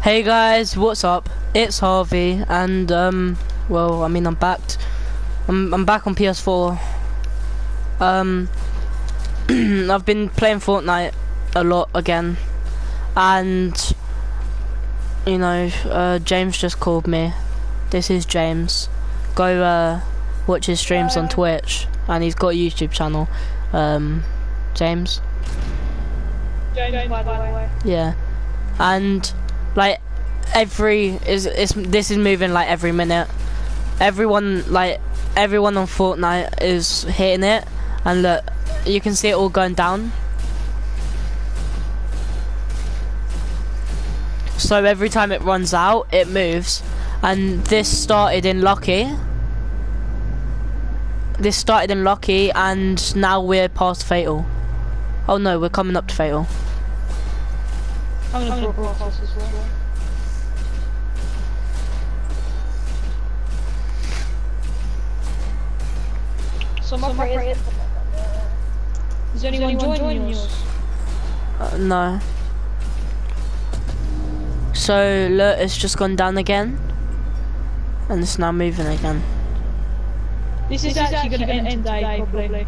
Hey guys, what's up? It's Harvey, and um, well, I mean, I'm back. I'm I'm back on PS4. Um, I've been playing Fortnite a lot again, and you know, uh, James just called me. This is James. Go uh, watch his streams on Twitch, and he's got a YouTube channel. Um, James. James, by the way. Yeah, and like every is is this is moving like every minute. Everyone like everyone on Fortnite is hitting it, and look, you can see it all going down. So every time it runs out, it moves, and this started in Lucky. This started in Lucky, and now we're past Fatal. Oh no, we're coming up to Fatal. I'm gonna, I'm gonna broadcast as well. Some operators. Is anyone, anyone joining yours? Uh, no. So look, it's just gone down again, and it's now moving again. This is, this actually, gonna, end today, probably.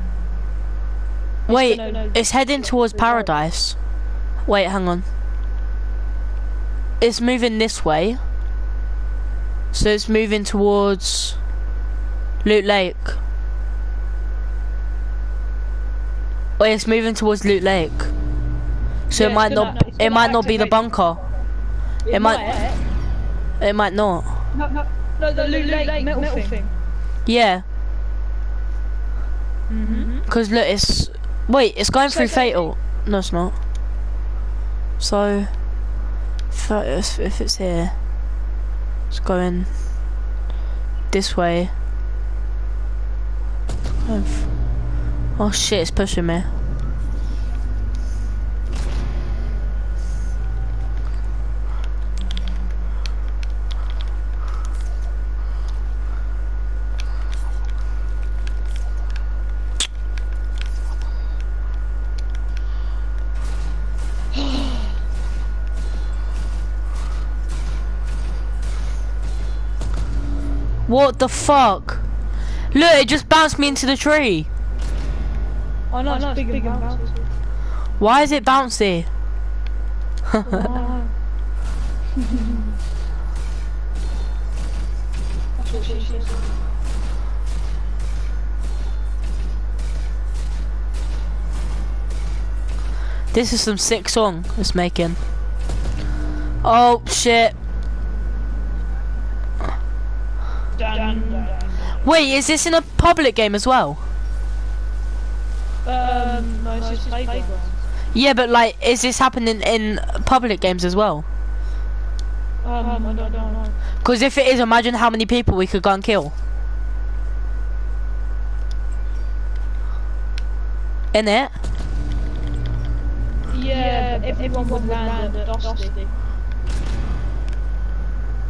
Wait, gonna- it's heading towards paradise. Wait, hang on. It's moving this way. So it's moving towards Loot Lake. Wait, it's moving towards Loot Lake. So Yeah, it might it's not it might not be the bunker. It might- It might not. No, no, no, the Loot Lake, metal, thing. Yeah, Mm-hmm. because look, it's wait, it's going So through Fatal. No, it's not. So, if, it's here, it's going this way. Oh shit, it's pushing me. What the fuck? Look, it just bounced me into the tree. Oh no, it's big, and bouncy. Why is it bouncy? Oh. That's what she said. This is some sick song it's making. Oh shit. Wait, is this in a public game as well? Um, no, it's just playground. Yeah, but like, is this happening in public games as well? Um, I don't, know. Because if it is, imagine how many people we could go and kill. In it? Yeah, everyone would land at Dusty.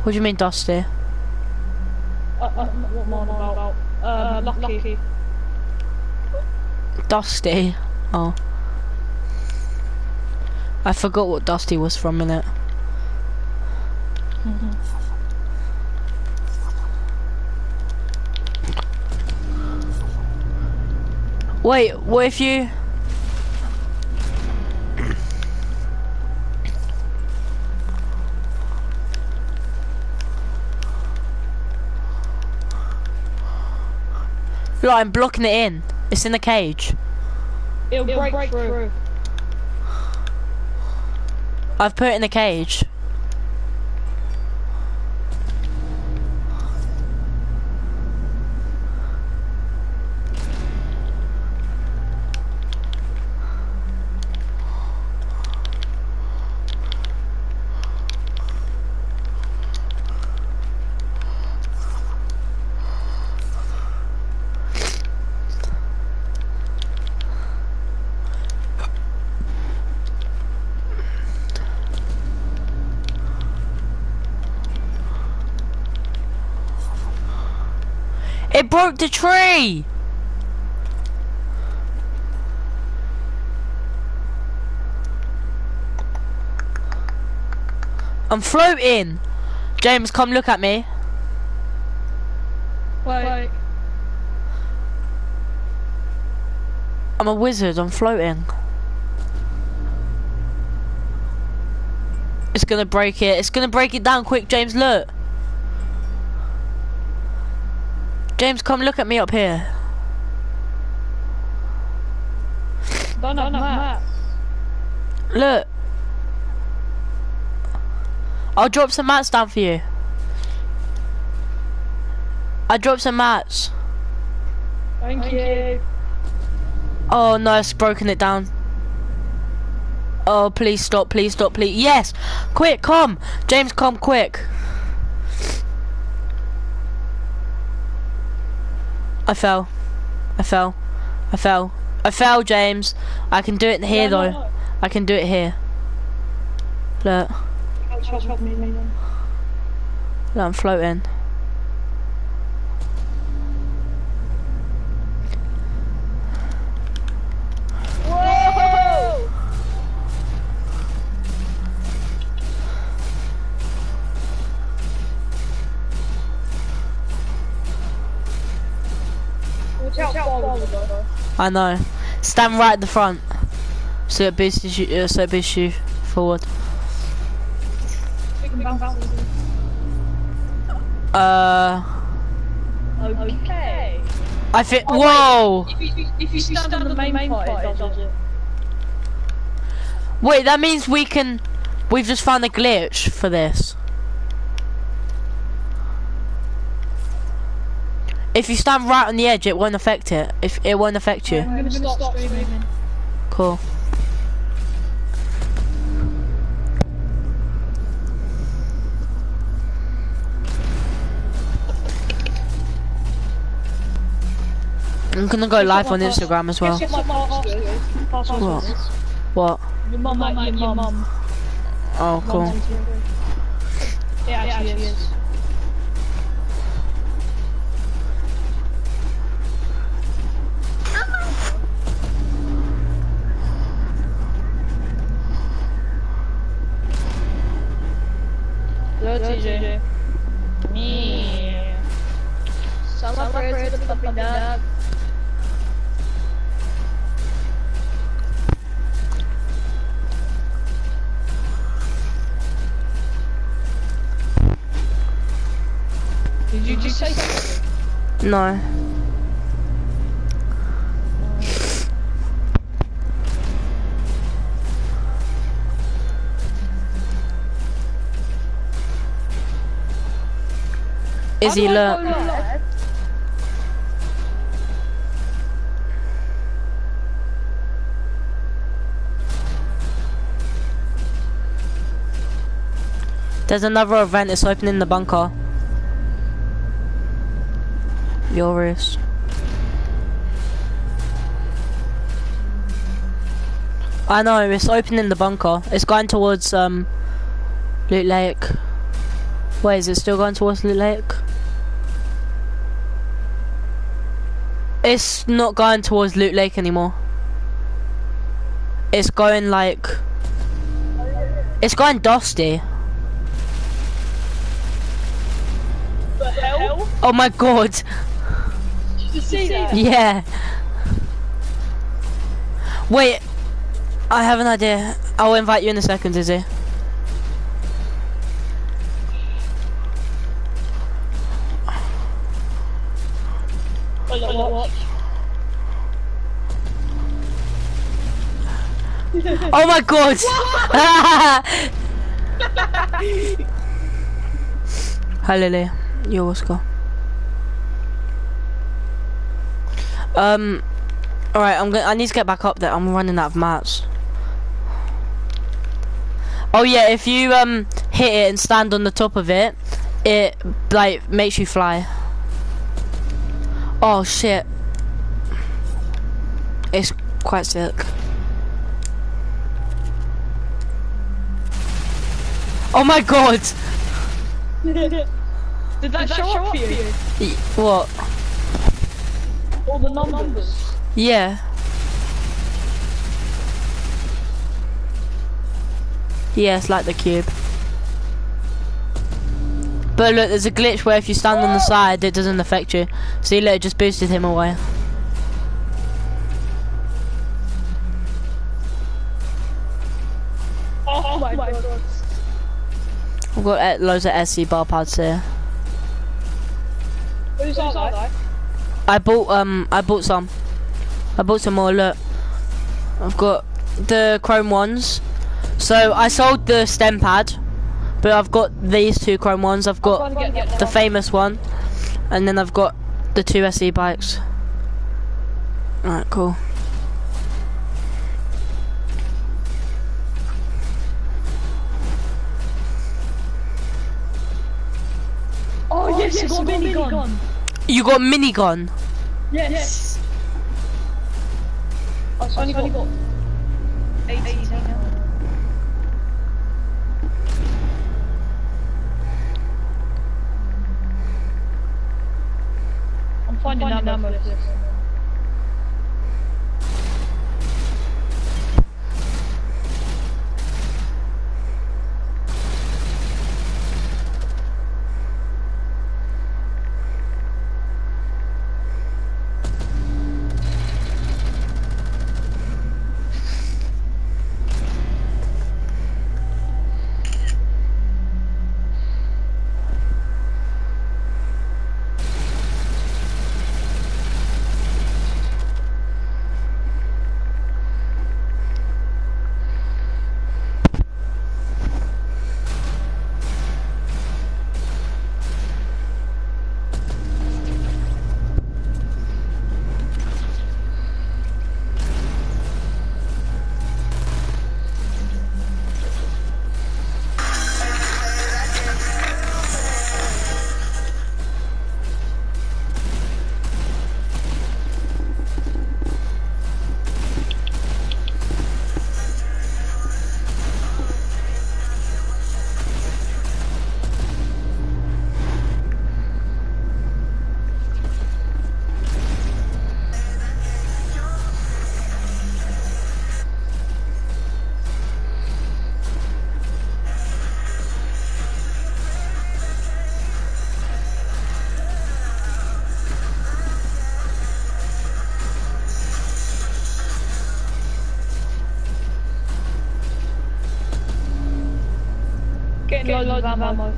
What do you mean, Dusty? What about? Lucky. Dusty? Oh. I forgot what Dusty was from in it. Wait, what if you... Look, I'm blocking it in. It's in the cage. It'll, break, through. I've put it in the cage. Broke the tree! I'm floating. James, come look at me. Wait. I'm a wizard. I'm floating. It's gonna break it. It's gonna break it down quick, James. Look. James, come look at me up here. Don't have mats. Look. I'll drop some mats down for you. I dropped some mats. Thank, you. Oh no, it's broken it down. Oh, please stop, please stop, please. Yes! Quick, come! James, come quick. I fell. I fell. I fell. I fell, James. I can do it here Yeah, though. no, I can do it here. Look, look I'm floating. I know. Stand right at the front. So it boosts you, uh, so it boosts you forward. We can bounce. Uh, Okay. I think. Oh, Whoa! If you, if you stand on the main part, it does it. Wait, that means we can. We've just found a glitch for this. If you stand right on the edge, it won't affect it. If it won't affect you. I'm gonna stop streaming. Cool. I'm gonna go live on Instagram as well. What my password is? Password What? is? What? Your mum, your mum. Oh, cool. It actually is. Hello, TJ. Me. Summer prayers for the puppy dog. Did you just say something? No. How do look. There's another event. It's opening the bunker. Yoris. I know. It's opening the bunker. It's going towards um, Loot Lake. Wait, is it still going towards Loot Lake? It's not going towards Loot Lake anymore. It's going like. It's going dusty. The hell? Oh my god. Did you see that? Yeah. Wait. I have an idea. I'll invite you in a second, Izzy. Oh my god! Hi Lily. Yo, what's go? Um, alright, I'm gonna, I need to get back up there. I'm running out of mats. Oh yeah, if you um hit it and stand on the top of it, it like makes you fly. Oh shit. It's quite sick. Oh my god! Did that, show, up for you? Y- What? All the numbers? Yeah. Yeah, it's like the cube. But look, there's a glitch where if you stand on the side, it doesn't affect you. See, look, it just boosted him away. I've got uh, loads of SC bar pads here. Who's that guy? I bought um, I bought some. I bought some more. Look, I've got the chrome ones. So I sold the stem pad, but I've got these two chrome ones. I've got Get, get the famous one, and then I've got the two SE bikes. Alright, cool. Oh, yes, yes, got a minigun. You got minigun. Yes. yes. Oh, I've only got 18 now. I'm finding ammo for this. Getting loads, loads of ammo.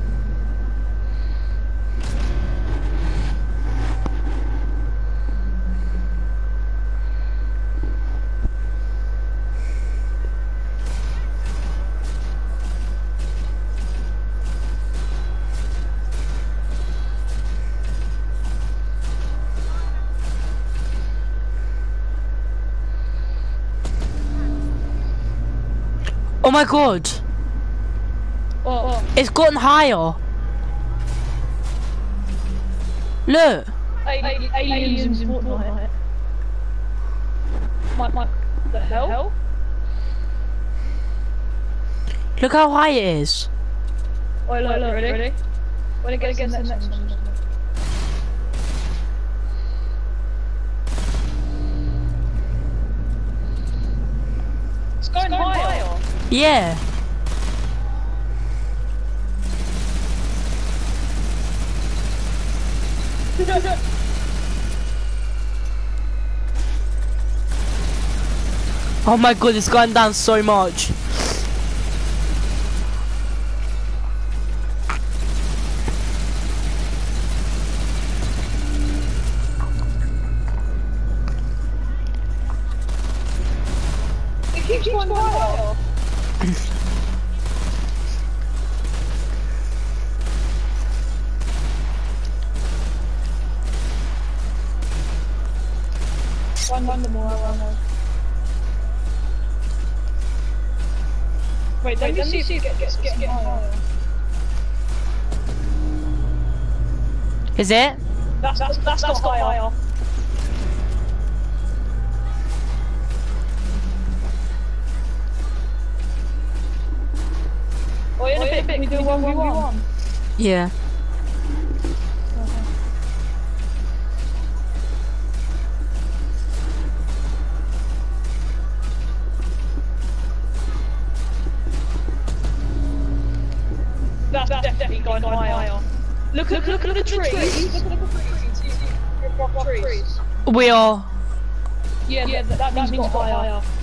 Oh my god! What? What? It's gotten higher. Look. Ali- aliens in Fortnite. My, my, the hell? Look how high it is. Oh, look, look, ready? ready? When it gets to the next one. It's going, higher. Yeah. Oh my god, it's gone down so much. One, one more, one more. Wait, let me see if it gets, gets, getting higher. Is it? That's, that's, that's, that's got higher. Oh, in a bit, bit, we do 1v1? Yeah. gone higher. Look, look, look, look at the trees. Look at the trees. We are. Yeah, yeah that, that, that means got higher. higher.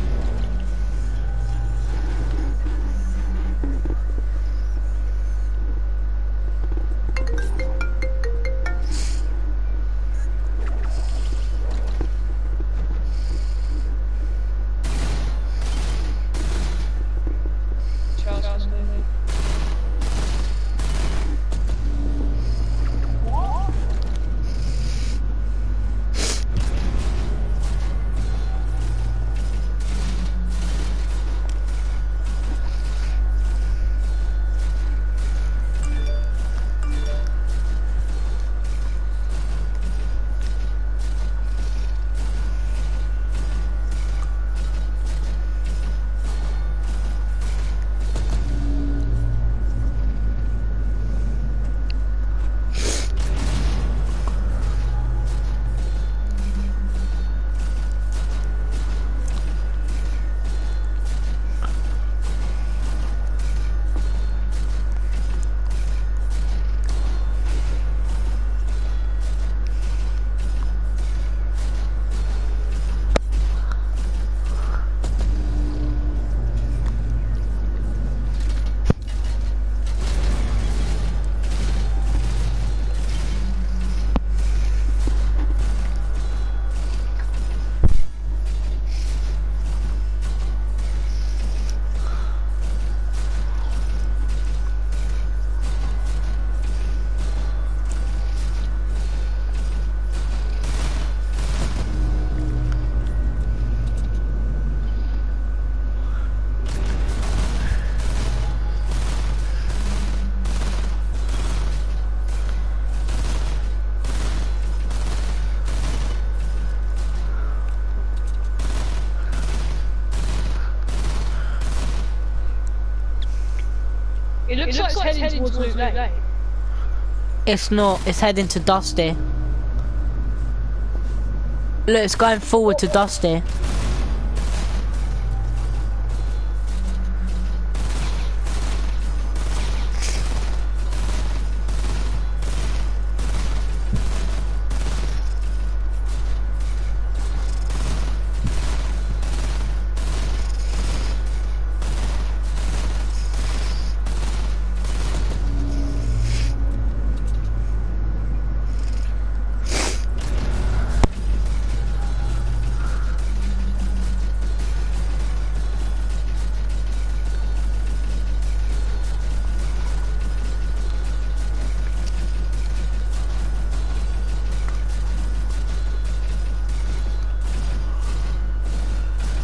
looks, looks like, heading, heading towards, towards Lake. It's not. It's heading to Dusty. Look, it's going forward to Dusty.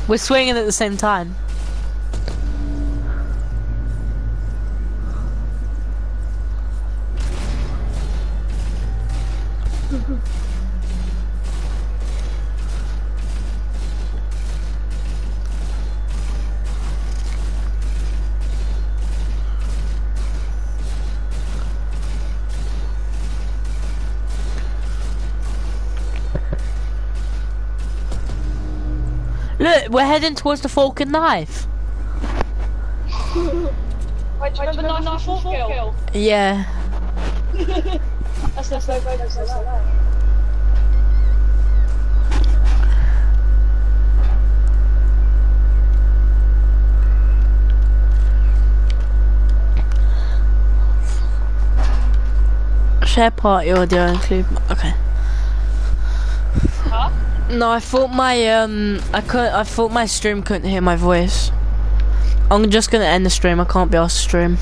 We're swinging at the same time. Look, we're heading towards the Falcon knife. Wait, do you remember Knife and Fork Kill? Yeah. That's good, that's so low. Share party audio include. Okay. No, I thought my um, I could. I thought my stream couldn't hear my voice. I'm just gonna end the stream. I can't be asked to stream.